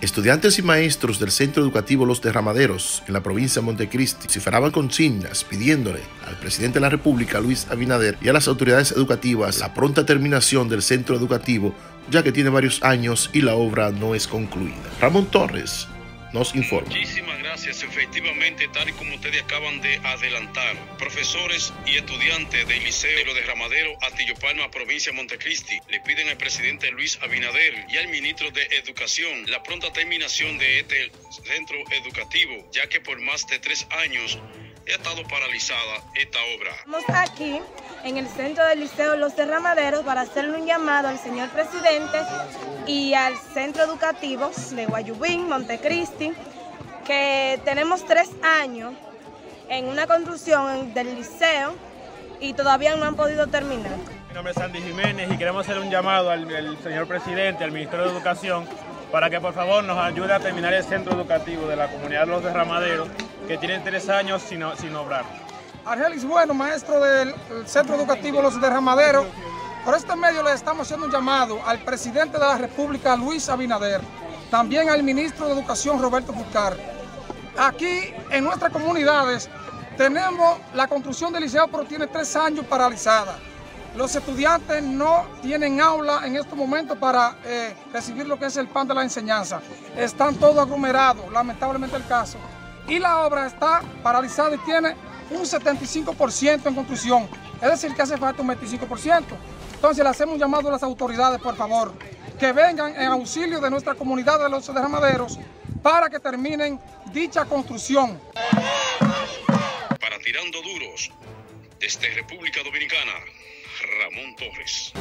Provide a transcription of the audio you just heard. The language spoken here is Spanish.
Estudiantes y maestros del Centro Educativo Los Derramaderos en la provincia de Montecristi cifraban consignas pidiéndole al presidente de la República, Luis Abinader, y a las autoridades educativas la pronta terminación del centro educativo, ya que tiene varios años y la obra no es concluida. Ramón Torres, nos informa. Muchísimas gracias. Efectivamente, tal y como ustedes acaban de adelantar, profesores y estudiantes del Liceo de Ramadero, Atillo Palma, provincia de Montecristi, le piden al presidente Luis Abinader y al ministro de Educación la pronta terminación de este centro educativo, ya que por más de tres años ha estado paralizada esta obra. Estamos aquí en el centro del Liceo Los Derramaderos para hacerle un llamado al señor presidente y al centro educativo de Guayubín, Montecristi, que tenemos tres años en una construcción del liceo y todavía no han podido terminar. Mi nombre es Sandy Jiménez y queremos hacer un llamado al, señor presidente, al Ministerio de Educación, para que por favor nos ayude a terminar el centro educativo de la comunidad los derramaderos, que tienen tres años sin, sin obrar. Argelis Bueno, maestro del Centro Educativo Los Derramaderos. Por este medio le estamos haciendo un llamado al presidente de la República, Luis Abinader, también al ministro de Educación, Roberto Buscar. Aquí en nuestras comunidades tenemos la construcción del liceo, pero tiene tres años paralizada. Los estudiantes no tienen aula en estos momentos para eh, recibir lo que es el pan de la enseñanza. Están todos aglomerados, lamentablemente el caso. Y la obra está paralizada y tiene un 75% en construcción. Es decir, que hace falta un 25%. Entonces le hacemos un llamado a las autoridades, por favor, que vengan en auxilio de nuestra comunidad de los derramaderos para que terminen dicha construcción. Para Tirando Duros, desde República Dominicana, Ramón Torres.